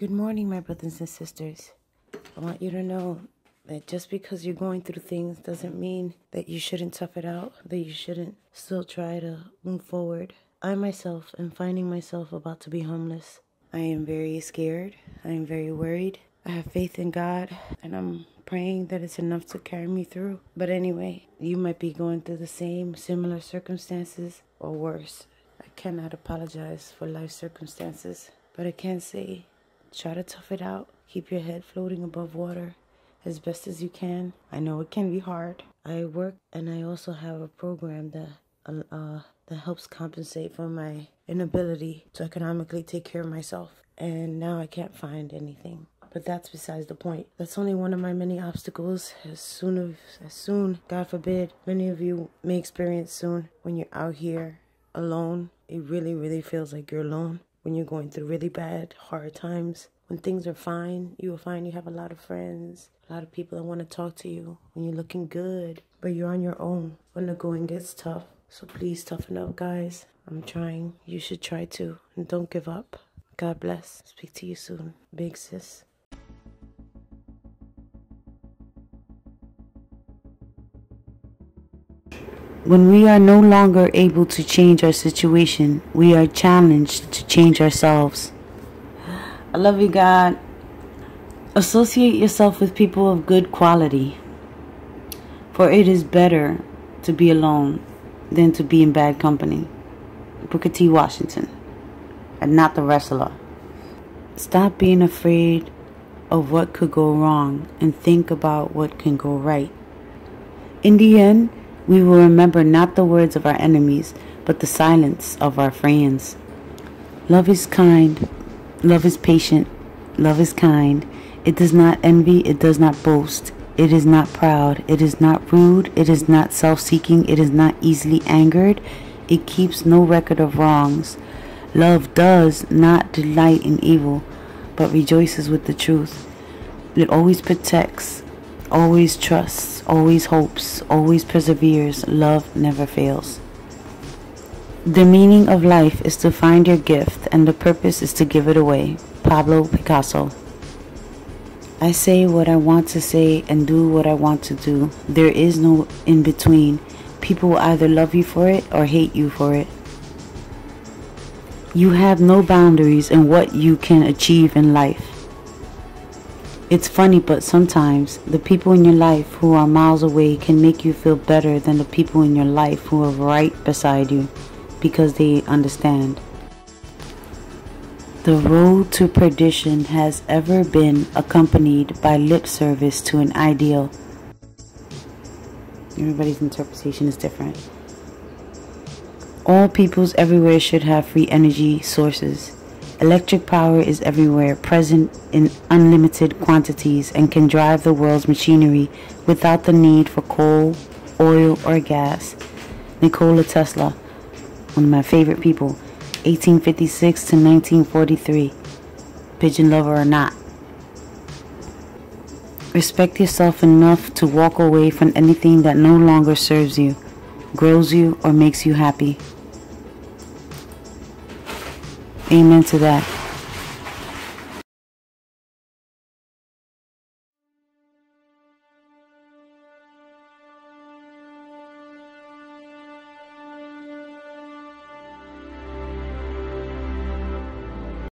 Good morning, my brothers and sisters. I want you to know that just because you're going through things doesn't mean that you shouldn't tough it out, that you shouldn't still try to move forward. I myself am finding myself about to be homeless. I am very scared. I am very worried. I have faith in God and I'm praying that it's enough to carry me through. But anyway, you might be going through the same similar circumstances or worse. I cannot apologize for life circumstances, but I can say Try to tough it out. Keep your head floating above water as best as you can. I know it can be hard. I work and I also have a program that uh, that helps compensate for my inability to economically take care of myself. And now I can't find anything. But that's besides the point. That's only one of my many obstacles. As soon as, as soon, God forbid, many of you may experience soon when you're out here alone. It really, really feels like you're alone when you're going through really bad, hard times. When things are fine, you will find you have a lot of friends, a lot of people that want to talk to you. When you're looking good, but you're on your own when the going gets tough. So please toughen up, guys. I'm trying. You should try too. And don't give up. God bless. Speak to you soon. Big sis. When we are no longer able to change our situation, we are challenged to change ourselves. I love you, God. Associate yourself with people of good quality, for it is better to be alone than to be in bad company. Booker T. Washington, and not the wrestler. Stop being afraid of what could go wrong and think about what can go right. In the end, we will remember not the words of our enemies, but the silence of our friends. Love is kind. Love is patient. Love is kind. It does not envy. It does not boast. It is not proud. It is not rude. It is not self seeking. It is not easily angered. It keeps no record of wrongs. Love does not delight in evil, but rejoices with the truth. It always protects, always trusts, always hopes, always perseveres. Love never fails. The meaning of life is to find your gift, and the purpose is to give it away. Pablo Picasso. I say what I want to say and do what I want to do. There is no in between. People will either love you for it or hate you for it. You have no boundaries in what you can achieve in life. It's funny, but sometimes the people in your life who are miles away can make you feel better than the people in your life who are right beside you because they understand. The road to perdition has ever been accompanied by lip service to an ideal. Everybody's interpretation is different. All peoples everywhere should have free energy sources. Electric power is everywhere, present in unlimited quantities, and can drive the world's machinery without the need for coal, oil, or gas. Nikola Tesla, one of my favorite people, 1856 to 1943. Pigeon lover or not. Respect yourself enough to walk away from anything that no longer serves you, grows you, or makes you happy. Amen to that.